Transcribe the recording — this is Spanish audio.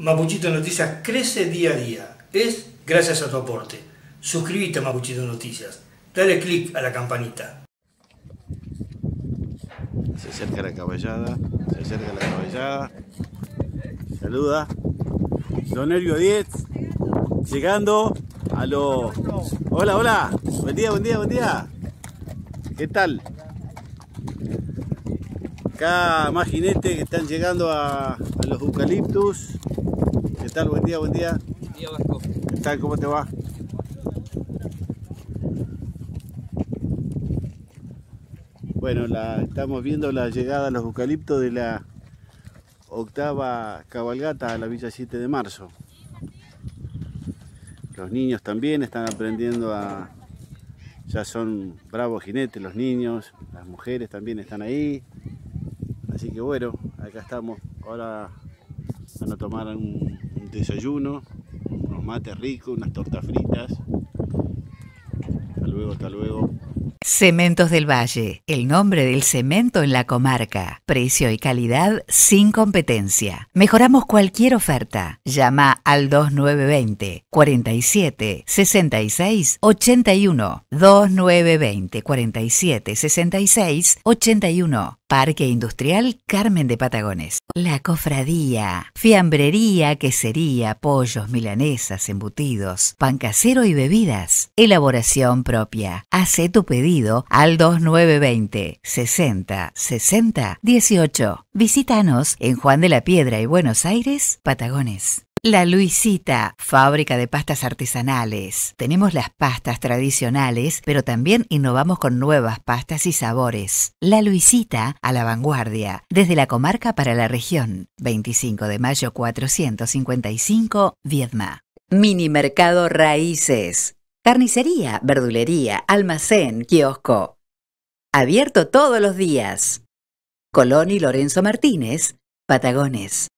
Mapuchito Noticias crece día a día. Es gracias a tu aporte. Suscríbete a Mapuchito Noticias. Dale click a la campanita. Se acerca la caballada, se acerca la caballada. Saluda. Don Elvio 10, llegando a lo... Hola, hola. Buen día, buen día, buen día. ¿Qué tal? Acá más jinetes que están llegando a, a los eucaliptus. ¿Qué tal? Buen día, buen día. Buen día, Vasco. ¿Qué tal? ¿Cómo te va? Bueno, la, estamos viendo la llegada a los eucaliptos de la octava cabalgata a la Villa 7 de marzo. Los niños también están aprendiendo a... Ya son bravos jinetes los niños, las mujeres también están ahí. Así que bueno, acá estamos. Ahora van a tomar un, un desayuno, unos mates ricos, unas tortas fritas. Hasta luego, hasta luego. Cementos del Valle, el nombre del cemento en la comarca. Precio y calidad sin competencia. Mejoramos cualquier oferta. Llama al 2920 47 66 81. 2920 47 66 81. Parque Industrial Carmen de Patagones. La Cofradía. Fiambrería, quesería, pollos, milanesas, embutidos, pan casero y bebidas. Elaboración propia. Hace tu al 2920 60 60 18. Visítanos en Juan de la Piedra y Buenos Aires, Patagones. La Luisita, fábrica de pastas artesanales. Tenemos las pastas tradicionales, pero también innovamos con nuevas pastas y sabores. La Luisita, a la vanguardia, desde la comarca para la región. 25 de mayo 455, Viedma. Mini Mercado Raíces. Carnicería, verdulería, almacén, kiosco. Abierto todos los días. Colón y Lorenzo Martínez, Patagones.